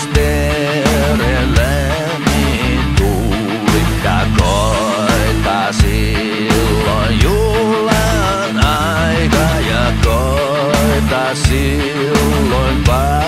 muisteleleni niin tulikka koita silloin juhlan aika ja koita silloin paikka.